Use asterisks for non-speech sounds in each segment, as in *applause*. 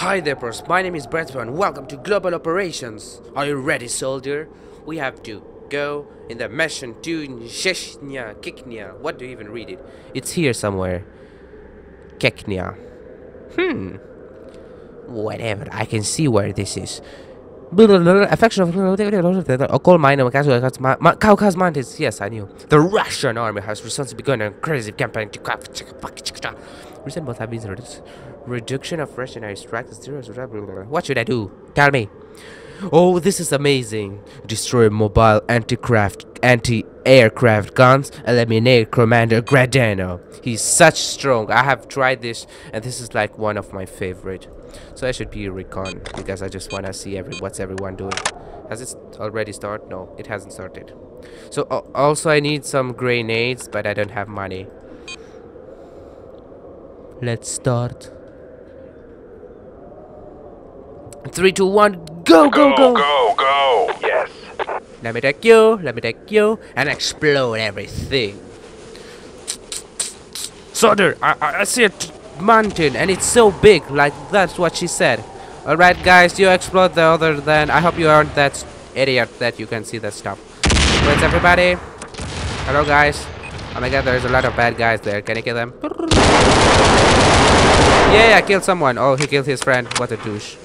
Hi there, pros. My name is and welcome to Global Operations. Are you ready, soldier? We have to go in the mission to Chechnya, Kiknia. What do you even read it? It's here somewhere. Keknia. Hmm. Whatever. I can see where this is. Affection of a coal mine of Caucasus Mountains. Yes, I knew. The Russian army has recently begun an aggressive campaign to Recent both have been reduction of Russian airstrikes. What should I do? Tell me. Oh, this is amazing. Destroy mobile anti-craft, anti-aircraft guns. Eliminate Commander Gradano. He's such strong. I have tried this, and this is like one of my favorite. So I should be recon because I just wanna see every what's everyone doing. Has it already started? No, it hasn't started. So uh, also I need some grenades, but I don't have money. Let's start. Three, two, one, go, go, go! Go, go. Let me take you, let me take you, and explode everything. Soldier, I, I, I see a mountain, and it's so big, like that's what she said. Alright guys, you explode the other then. I hope you aren't that idiot that you can see that stuff. Where's everybody? Hello guys. Oh my god, there's a lot of bad guys there. Can I kill them? Yeah, I killed someone. Oh, he killed his friend. What a douche.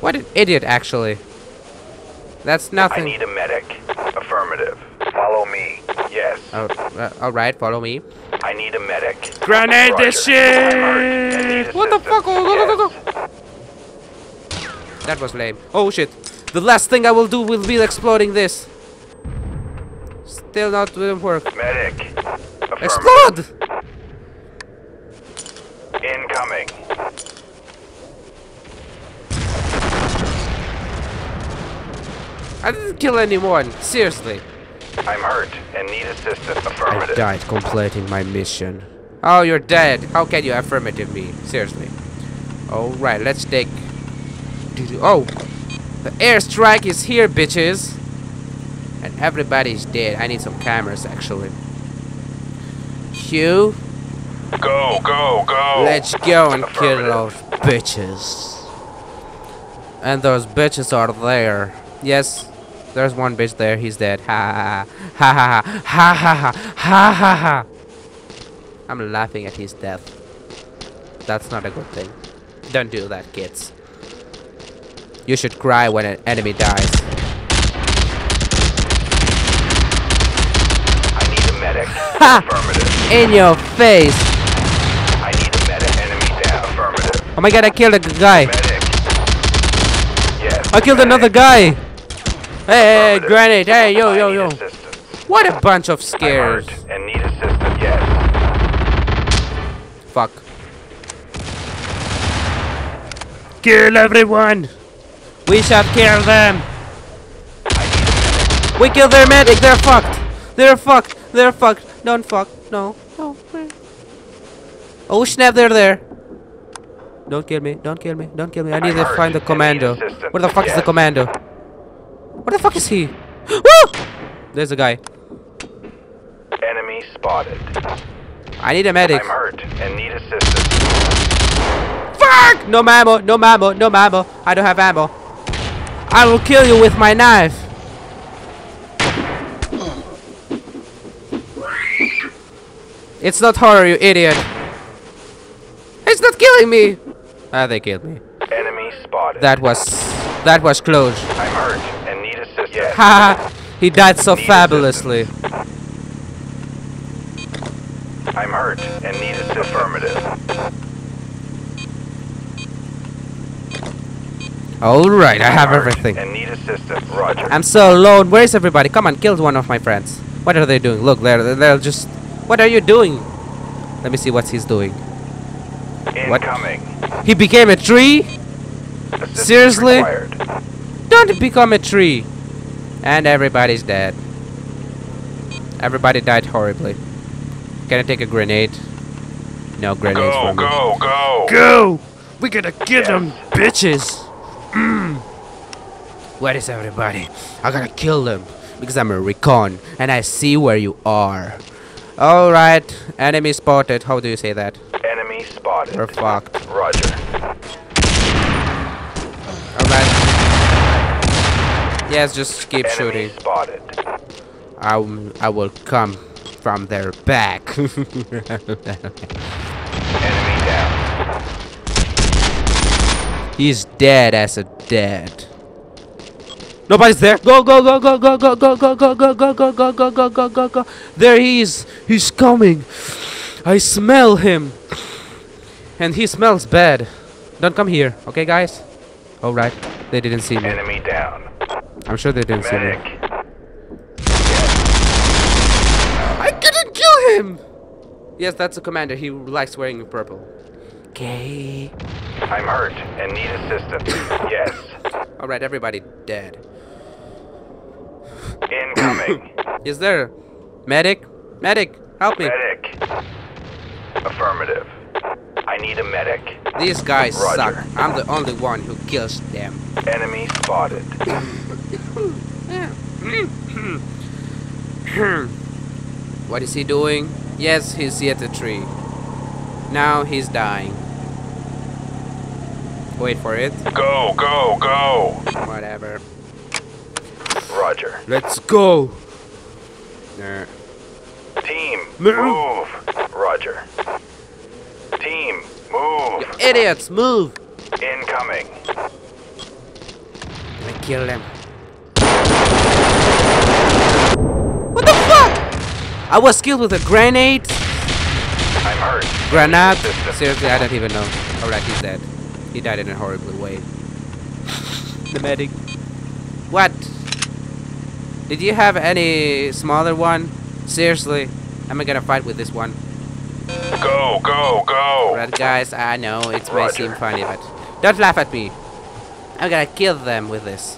What an idiot, actually. That's nothing. I need a medic. Affirmative. Follow me. Yes. Oh, uh, alright, follow me. I need a medic. Grenade Roger. this I'm hurt. I shit! What the fuck? Oh, go, go, go, go. That was lame. Oh shit. The last thing I will do will be exploding this. Still not didn't work. Medic. Explode! Incoming. I didn't kill anyone. Seriously. I'm hurt and need assistance. I died completing my mission. Oh, you're dead. How can you affirmative me? Seriously. Alright, let's take... Oh! The airstrike is here, bitches! And everybody's dead. I need some cameras, actually. Hugh, Go, go, go. let's go and kill those bitches. And those bitches are there. Yes, there's one bitch there. He's dead. Ha ha ha ha ha ha ha ha ha ha. I'm laughing at his death. That's not a good thing. Don't do that, kids. You should cry when an enemy dies. I need a medic. *laughs* Ha! Affirmative. In your face! I need a medic. Enemy down. Affirmative. Oh my god, I killed a guy! Medic. Yes. I killed medic. another guy! Hey, hey, grenade! Hey, yo, yo, yo! What a bunch of scares! and need assistance. Yes. Fuck. Kill everyone! We shall kill them! We kill their medic! They're fucked! They're fucked! They're fucked! Don't fuck! No! No! Oh snap! They're there! Don't kill me! Don't kill me! Don't kill me! I need I'm to find the and need commando. Where the fuck is the Yes. commando? Where the fuck is he? *gasps* Woo! There's a guy. Enemy spotted. I need a medic. I'm hurt and need assistance. Fuck! No ammo, no ammo, no ammo. I don't have ammo. I will kill you with my knife. It's not horror, you idiot. It's not killing me. Ah, they killed me. Enemy spotted. That was that was close. I'm hurt and need assistance. Yes. Ha! *laughs* he died so fabulously. I'm hurt and need assistance. Affirmative. All right, I have everything. And need assistance. Roger. I'm so alone. Where is everybody? Come on, kill one of my friends. What are they doing? Look, they're they're just. What are you doing? Let me see what he's doing. what? Incoming. He became a tree? Assistance Seriously? Required. Don't become a tree. And everybody's dead. Everybody died horribly. Can I take a grenade? No grenades Go, for me. go, go. Go! We gotta get them bitches! Mm. Where is everybody? I gotta kill them because I'm a recon and I see where you are. Alright, enemy spotted. How do you say that? Enemy spotted. We're fucked. Roger. Yes, just keep Enemy shooting. spotted. I, I will come from their back. Enemy down. He's dead as a dead. Nobody's there. Go go go go go go go go go go go go go go go go go go. There he is. He's coming. I smell him. And he smells bad. Don't come here, okay guys? Alright. They didn't see me. Enemy down. I'm sure they didn't see me. Medic. I couldn't kill him! Yes, that's a commander. He likes wearing purple. Okay. I'm hurt and need assistance. *laughs* yes. Alright, everybody dead. Incoming. *coughs* Is there medic? Medic, help me. medic. Affirmative. I need a medic. These guys Roger. suck. I'm the only one who kills them. Enemy spotted. *coughs* *coughs* What is he doing? Yes, he's at the tree. Now he's dying. Wait for it. Go, go, go. Whatever. Roger. Let's go. There. Team, *coughs* Move. Roger. Team, move. Idiots, move! Incoming. I kill them. What the fuck? I was killed with a grenade. I'm hurt. Granate? Assistance. Seriously, I don't even know. Alright, he's dead. He died in a horrible way. the medic. What? Did you have any smaller one? Seriously, am I'm gonna fight with this one. Go, go, go. Right, guys, I know it may Roger. seem funny, but don't laugh at me. I'm gonna kill them with this.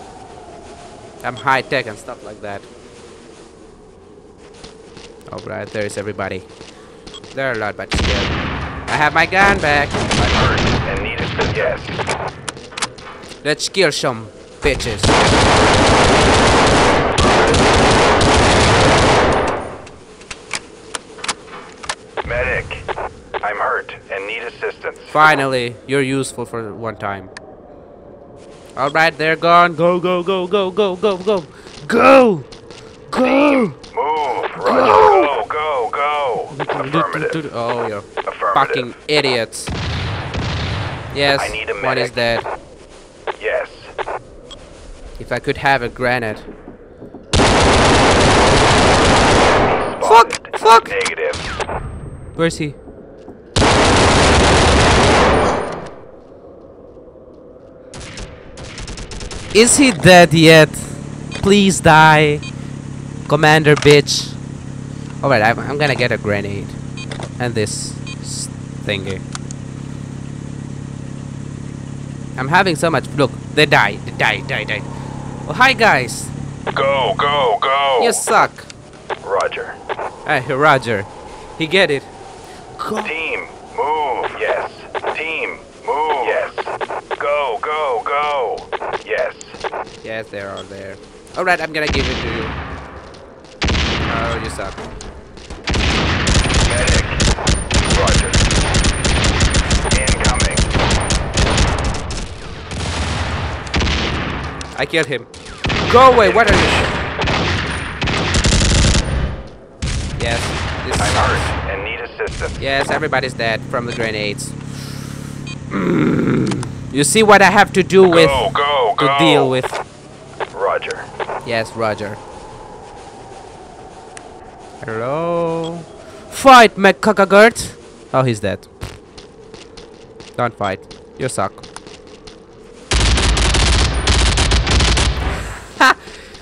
I'm high tech and stuff like that. Alright, there's everybody. There are a lot, but still. I have my gun back. I'm hurt and need assistance. Yes. Let's kill some bitches. Medic. I'm hurt and need assistance. Finally, you're useful for one time. Alright, they're gone. Go, go, go, go, go, go, go. Go! Go! Move. Roger. Go. Oh, Affirmative. fucking idiots. Yes, I need a one is dead. Yes. If I could have a granite. Fuck! fuck. Negative. Where's he? Is he dead yet? Please die. Commander bitch. Alright, I'm, I'm gonna get a grenade. And this thingy. I'm having so much. Look, they die. They die, die, die. Oh, hi guys. Go, go, go. You suck. Roger. Hey, Roger. He get it. Team, move. Yes. Team, move. Yes. Go, go, go. Yes. Yes, they're there. Alright, I'm gonna give it to you. Oh, you suck. Medic. Roger. Incoming. I killed him. Go away, what are you? Yes, this I'm hurt and need assistance. Yes, everybody's dead from the grenades. *clears throat* you see what I have to do with Go, go, to deal with. Roger. Yes, Roger. Hello. Fight, McCuckagurt. Oh, he's dead. Don't fight. You suck. Ha!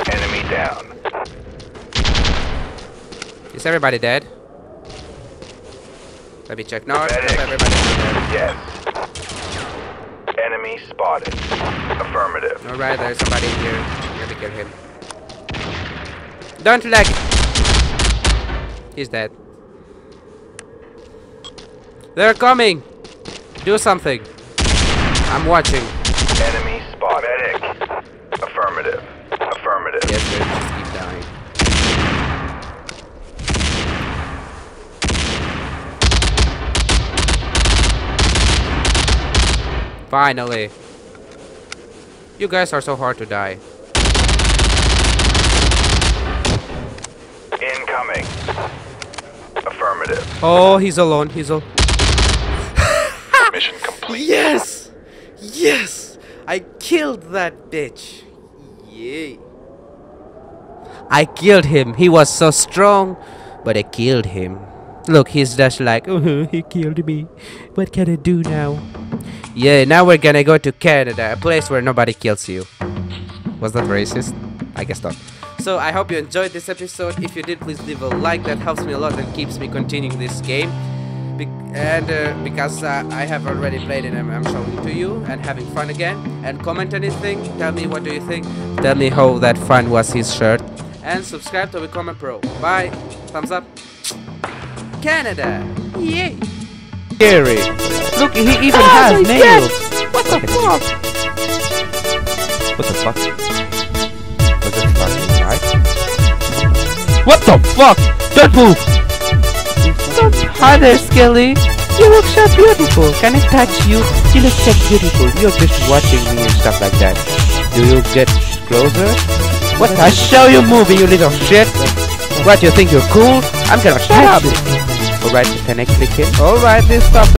Enemy down. Is everybody dead? Let me check. No, no everybody's dead. Yes. Enemy spotted. Affirmative. Alright, there's somebody in here. Let me kill him. Don't lag. He's dead. They're coming! Do something. I'm watching. Enemy spot. Medic. Affirmative. Affirmative. Yes, sir. Just keep dying. Finally. You guys are so hard to die. Incoming. Affirmative. Oh, he's alone. He's alone. Yes! Yes! I killed that bitch. Yay. I killed him. He was so strong, but I killed him. Look, he's just like, oh, *laughs* he killed me. What can I do now? Yeah, now we're gonna go to Canada, a place where nobody kills you. Was that racist? I guess not. So I hope you enjoyed this episode. If you did, please leave a like. That helps me a lot and keeps me continuing this game. Be- and uh, because uh, I have already played it, I'm, I'm showing it to you and having fun again. And comment anything. Tell me what do you think. Tell me how that fun was his shirt. And subscribe to Become a Pro. Bye. Thumbs up. Canada. Yay. Scary. Look, he even Oh has nails. What the fuck? What the fuck? What the fuck, right? What the fuck? Don't move! Hi there, Skelly. You look so beautiful. Can I touch you? You look so beautiful. You're just watching me and stuff like that. Do you get closer? What I show you moving, you little shit? What, you think you're cool? I'm gonna Shut up! Alright, can I click it? Alright, this stuff